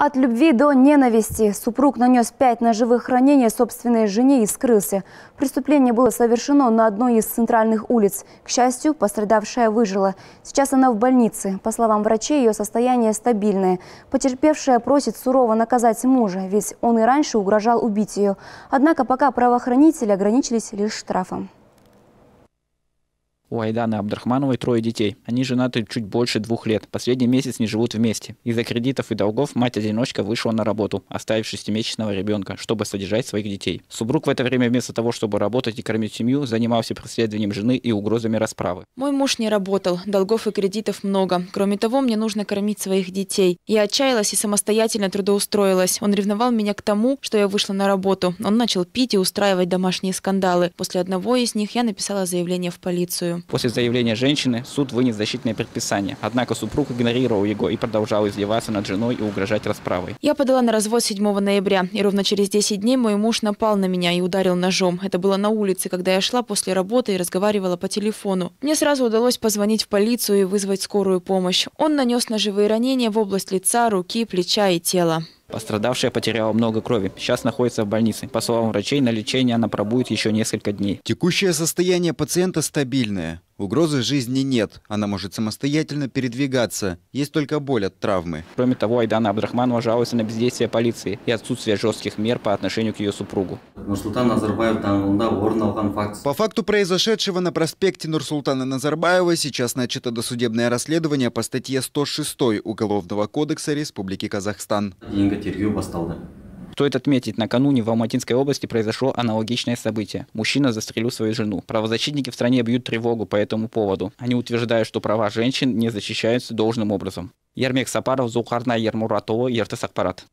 От любви до ненависти супруг нанес пять ножевых ранений собственной жене и скрылся. Преступление было совершено на одной из центральных улиц. К счастью, пострадавшая выжила. Сейчас она в больнице. По словам врачей, ее состояние стабильное. Потерпевшая просит сурово наказать мужа, ведь он и раньше угрожал убить ее. Однако пока правоохранители ограничились лишь штрафом. У Айданы Абдрахмановой трое детей. Они женаты чуть больше двух лет. Последний месяц не живут вместе. Из-за кредитов и долгов мать-одиночка вышла на работу, оставив шестимесячного ребенка, чтобы содержать своих детей. Супруг в это время вместо того, чтобы работать и кормить семью, занимался преследованием жены и угрозами расправы. Мой муж не работал, долгов и кредитов много. Кроме того, мне нужно кормить своих детей. Я отчаялась и самостоятельно трудоустроилась. Он ревновал меня к тому, что я вышла на работу. Он начал пить и устраивать домашние скандалы. После одного из них я написала заявление в полицию. После заявления женщины суд вынес защитное предписание. Однако супруг игнорировал его и продолжал издеваться над женой и угрожать расправой. Я подала на развод 7 ноября, и ровно через 10 дней мой муж напал на меня и ударил ножом. Это было на улице, когда я шла после работы и разговаривала по телефону. Мне сразу удалось позвонить в полицию и вызвать скорую помощь. Он нанес ножевые ранения в область лица, руки, плеча и тела. Пострадавшая потеряла много крови. Сейчас находится в больнице. По словам врачей, на лечение она пробудет еще несколько дней. Текущее состояние пациента стабильное. Угрозы жизни нет. Она может самостоятельно передвигаться. Есть только боль от травмы. Кроме того, Айдана Абдрахманова жалуется на бездействие полиции и отсутствие жестких мер по отношению к ее супругу. По факту произошедшего на проспекте Нурсултана Назарбаева сейчас начато досудебное расследование по статье 106 Уголовного кодекса Республики Казахстан. Стоит отметить, накануне в Алматинской области произошло аналогичное событие. Мужчина застрелил свою жену. Правозащитники в стране бьют тревогу по этому поводу. Они утверждают, что права женщин не защищаются должным образом. Ермек Сапаров, Зулхарна Ермуратова, Ертыс Акпарат.